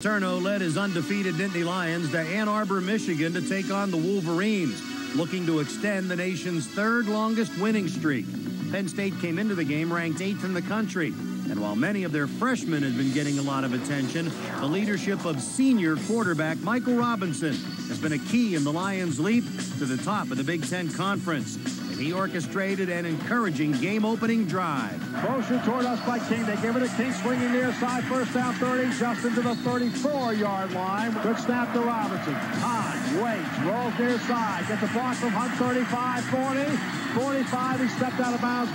Turno led his undefeated Nittany Lions to Ann Arbor, Michigan to take on the Wolverines, looking to extend the nation's third longest winning streak. Penn State came into the game ranked eighth in the country. And while many of their freshmen have been getting a lot of attention, the leadership of senior quarterback Michael Robinson has been a key in the Lions' leap to the top of the Big Ten Conference. He orchestrated an encouraging game-opening drive. Motion toward us by King. They give it to King swinging near side. First down 30. Justin to the 34-yard line. Good snap to Robinson. High, waits, rolls near side. Gets the block from Hunt 35, 40. 45. He stepped out of bounds.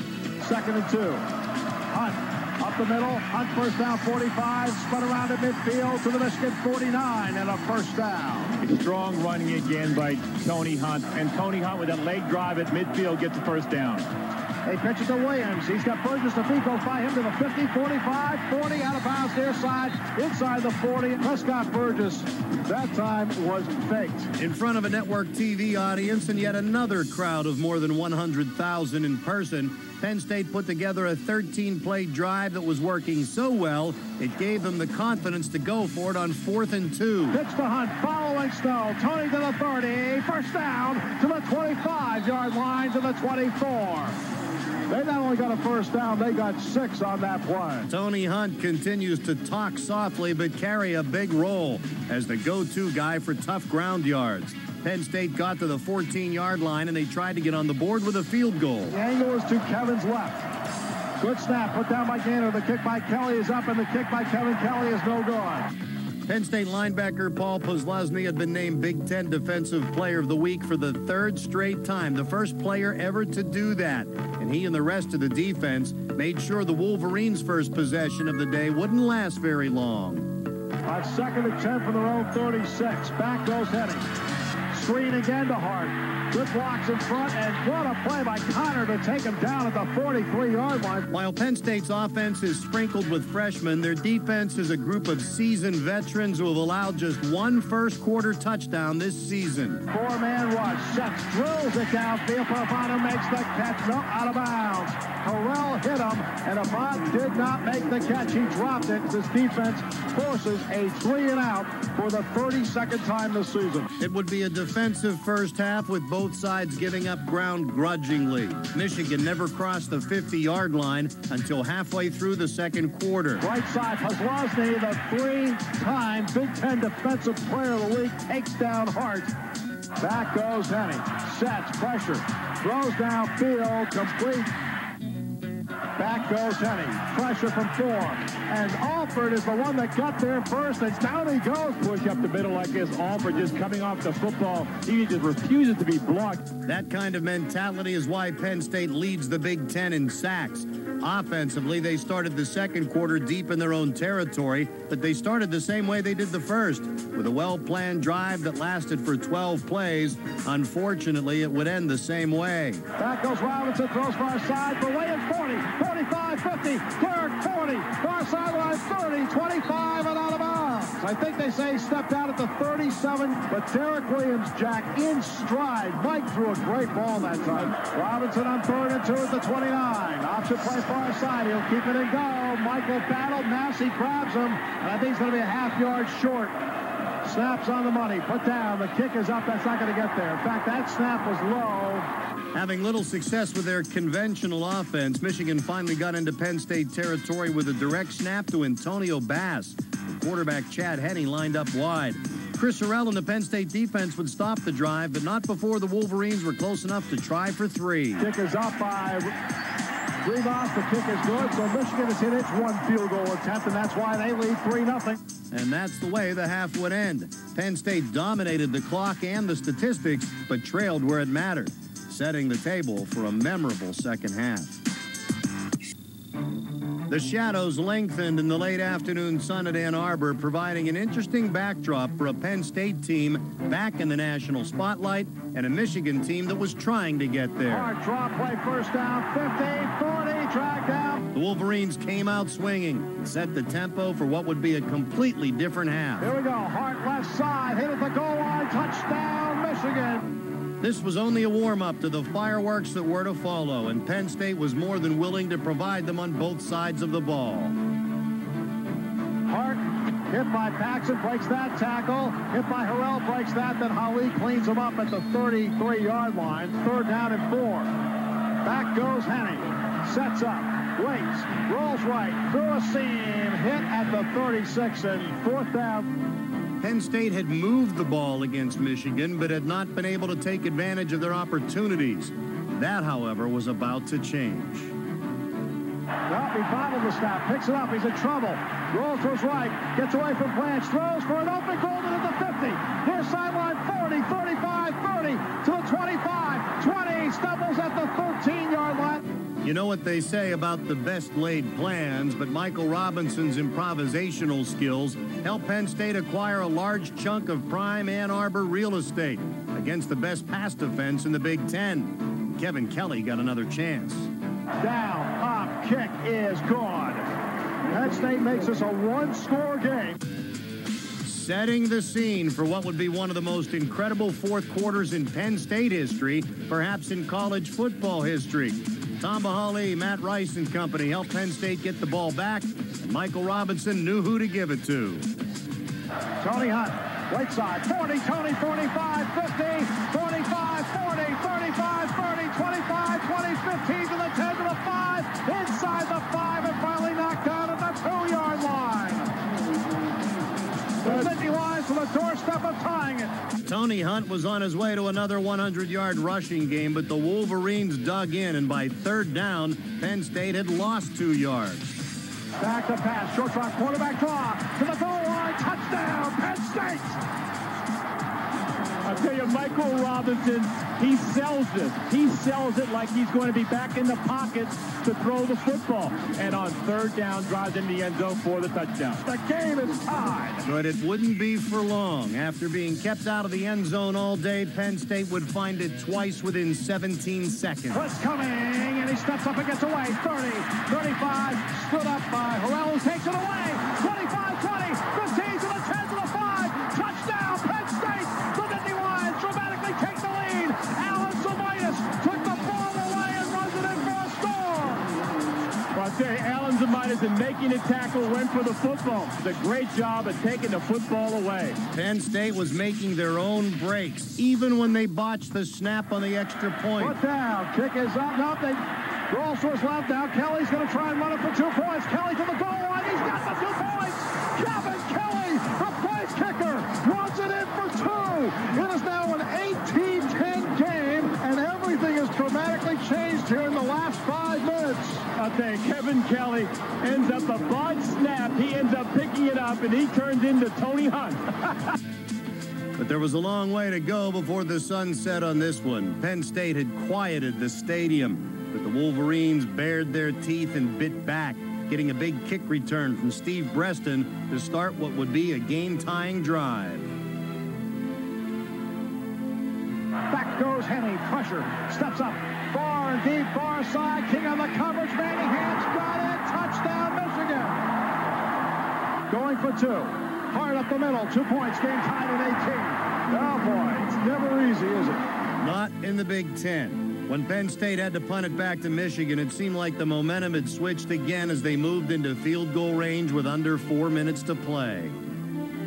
Second and two. Hunt up the middle, Hunt first down 45, spun around at midfield to the Michigan 49 and a first down. Strong running again by Tony Hunt, and Tony Hunt with that leg drive at midfield gets the first down. They pitch it to Williams. He's got Burgess to feet. Goes by him to the 50, 45, 40 out of bounds near side, inside the 40. Prescott Burgess that time was faked. In front of a network TV audience and yet another crowd of more than 100,000 in person, Penn State put together a 13-play drive that was working so well, it gave them the confidence to go for it on fourth and two. Pitch to Hunt, following Snow. Tony to the 30, first down to the 25-yard line to the 24. They not only got a first down, they got six on that play. Tony Hunt continues to talk softly but carry a big role as the go-to guy for tough ground yards. Penn State got to the 14-yard line, and they tried to get on the board with a field goal. The angle is to Kevin's left. Good snap, put down by Gainer. The kick by Kelly is up, and the kick by Kevin Kelly is no good. Penn State linebacker Paul Posluszny had been named Big Ten Defensive Player of the Week for the third straight time, the first player ever to do that. And he and the rest of the defense made sure the Wolverines' first possession of the day wouldn't last very long. On second and 10 from their own 36, back goes Henne. Screen again to Hart. Good blocks in front, and what a play by Connor to take him down at the 43-yard line. While Penn State's offense is sprinkled with freshmen, their defense is a group of seasoned veterans who have allowed just one first-quarter touchdown this season. Four-man rush. Sets, drills it downfield. Pavano makes the catch. No, out of bounds. Harrell hit him, and Avant did not make the catch. He dropped it. This defense forces a three and out for the 32nd time this season. It would be a defensive first half with both both sides giving up ground grudgingly. Michigan never crossed the 50-yard line until halfway through the second quarter. Right side, Posluszny, the three-time Big Ten Defensive Player of the Week, takes down Hart. Back goes Henne. Sets, pressure, throws downfield, complete Back goes Henne. Pressure from four. And Alford is the one that got there first. And down he goes. Push up the middle like this. Alford just coming off the football. He just refuses to be blocked. That kind of mentality is why Penn State leads the Big Ten in sacks. Offensively, they started the second quarter deep in their own territory, but they started the same way they did the first, with a well-planned drive that lasted for 12 plays. Unfortunately, it would end the same way. Back goes Robinson, throws far side for Williams, 40, 45, 50, Clark, 40, far sideline, 30, 25, and out of bounds. I think they say he stepped out at the 37, but Derrick Williams, Jack, in stride. Mike threw a great ball that time. Robinson on third and two at the 29. Option play far side. He'll keep it and go. Michael battled. Massey grabs him, and I think he's going to be a half yard short. Snaps on the money. Put down. The kick is up. That's not going to get there. In fact, that snap was low. Having little success with their conventional offense, Michigan finally got into Penn State territory with a direct snap to Antonio Bass. The quarterback Chad Henne lined up wide. Chris Harrell and the Penn State defense would stop the drive, but not before the Wolverines were close enough to try for three. Kick is up by Rivas. The kick is good, so Michigan has hit its one field goal attempt, and that's why they lead 3-0. And that's the way the half would end. Penn State dominated the clock and the statistics, but trailed where it mattered, setting the table for a memorable second half. The shadows lengthened in the late afternoon sun at Ann Arbor, providing an interesting backdrop for a Penn State team back in the national spotlight and a Michigan team that was trying to get there. Hard drop play, first down, 50, 40, track down. The Wolverines came out swinging and set the tempo for what would be a completely different half. Here we go, Hart left side, hit at the goal line, touchdown, Michigan. This was only a warm-up to the fireworks that were to follow, and Penn State was more than willing to provide them on both sides of the ball. Hart Hit by Paxson, breaks that tackle. Hit by Harrell, breaks that. Then Hali cleans him up at the 33-yard line. Third down and four. Back goes Henne. Sets up, waits, rolls right, through a seam, hit at the 36 and fourth down. Penn State had moved the ball against Michigan, but had not been able to take advantage of their opportunities. That, however, was about to change. Well, he bottled the snap, picks it up, he's in trouble. Rolls to his right, gets away from Blanche, throws for an open Golden at the 50. Near sideline 40, 35, 30, to the 25, 20, stumbles at the 13-yard line. You know what they say about the best laid plans, but Michael Robinson's improvisational skills helped Penn State acquire a large chunk of prime Ann Arbor real estate against the best pass defense in the Big Ten. Kevin Kelly got another chance. Down, pop, kick is gone. Penn State makes this a one-score game. Setting the scene for what would be one of the most incredible fourth quarters in Penn State history, perhaps in college football history. Tamba Hali, Matt Rice and company helped Penn State get the ball back, and Michael Robinson knew who to give it to. Tony Hunt, right side, 40, Tony, 45, 50, 45, 40, 35, 30, 25, 20, 15 to the 10 Hunt was on his way to another 100-yard rushing game, but the Wolverines dug in, and by third down, Penn State had lost two yards. Back to pass, short drop, quarterback draw, to the goal line, touchdown, Penn State! I'll tell you, Michael Robinson, he sells this. He sells it like he's going to be back in the pocket to throw the football. And on third down, drives into the end zone for the touchdown. The game is tied. But it wouldn't be for long. After being kept out of the end zone all day, Penn State would find it twice within 17 seconds. Blitz coming, and he steps up and gets away. 30, 35, stood up by Harrell, takes it away. Alan Zemaitis in making a tackle went for the football. It's a great job of taking the football away. Penn State was making their own breaks, even when they botched the snap on the extra point. Put down. Kick is up. Now they roll to left. Now Kelly's going to try and run it for two points. Kelly to the goal line. He's got the two points. Kevin Kelly, the place kicker, runs it in for two. It is now an 18-10 game, and everything is dramatically changed here in the last five minutes. I'll tell you, Kevin Kelly ends up a botched snap. He ends up picking it up, and he turns into Tony Hunt. But there was a long way to go before the sun set on this one. Penn State had quieted the stadium, but the Wolverines bared their teeth and bit back, getting a big kick return from Steve Breaston to start what would be a game-tying drive. Back goes Henne. Pressure. Steps up. Far and deep. Far side. King on the coverage. Manningham two. Hard up the middle, two points, game tied at 18. Oh, boy, it's never easy, is it? Not in the Big Ten. When Penn State had to punt it back to Michigan, it seemed like the momentum had switched again as they moved into field goal range with under four minutes to play.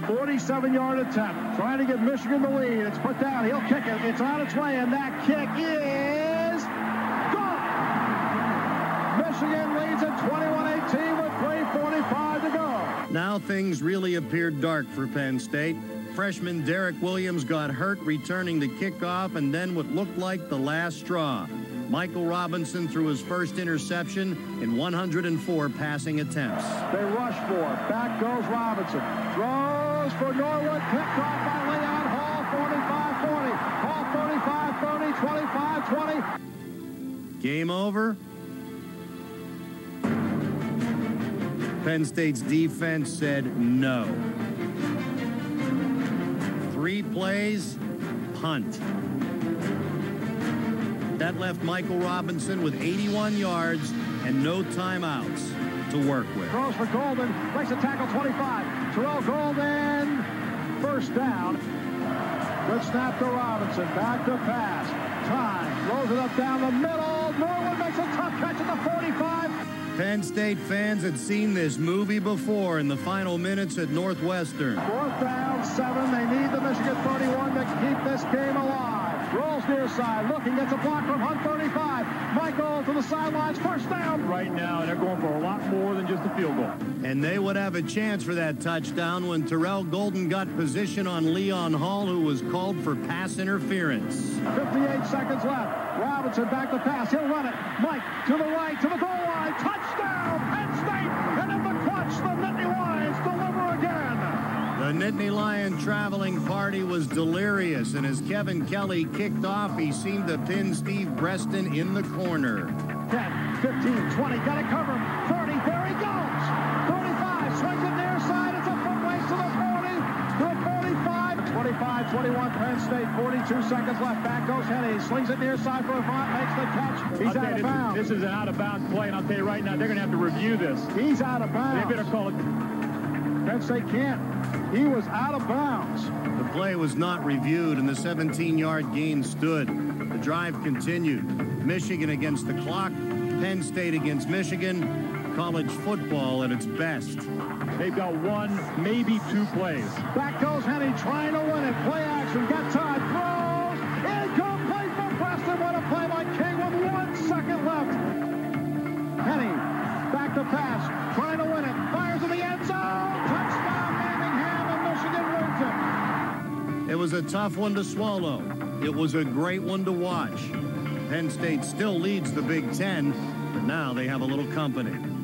47-yard attempt, trying to get Michigan the lead. It's put down. He'll kick it. It's on its way, and that kick is... Now things really appeared dark for Penn State. Freshman Derrick Williams got hurt returning the kickoff and then what looked like the last straw. Michael Robinson threw his first interception in 104 passing attempts. They rush for it. Back goes Robinson. Throws for Norwood. Picked off by Leon Hall. 45-40. Hall 35-30. 25-20. Game over. Penn State's defense said no. Three plays, punt. That left Michael Robinson with 81 yards and no timeouts to work with. Throws for Golden. Breaks a tackle 25. Terrell Golden. First down. Good snap to Robinson. Back to pass. Time. Throws it up down the middle. Norwood makes a tough catch at the 45. Penn State fans had seen this movie before in the final minutes at Northwestern. Fourth down, seven. They need the Michigan 31 to keep this game alive. Rolls near side, looking, gets a block from Hunt 35. Michael to the sidelines, first down. Right now, they're going for a lot more than just a field goal. And they would have a chance for that touchdown when Terrell Golden got position on Leon Hall, who was called for pass interference. 58 seconds left. Robinson back to pass. He'll run it. Mike to the right, to the goal line. Touchdown, Penn State. And in the clutch, the Nittany Lions deliver again. The Nittany Lion traveling party was delirious, and as Kevin Kelly kicked off, he seemed to pin Steve Breaston in the corner. 10, 15, 20, got to cover him. 30, there he goes. 35, swings it near side. It's a foot race to the 40, to the 45. 25, 21, Penn State, 42 seconds left. Back goes Henne, slings it near side for Avant, makes the catch. He's I'll out of bounds. This, this is an out-of-bounds play, and I'll tell you right now, they're going to have to review this. He's out of bounds. They better call it. Penn State can't. He was out of bounds. The play was not reviewed, and the 17-yard gain stood. The drive continued. Michigan against the clock, Penn State against Michigan, college football at its best. They've got one, maybe two plays. Back goes Henne trying to win it. Play action. Got time. A tough one to swallow. It was a great one to watch. Penn State still leads the Big Ten, but now they have a little company.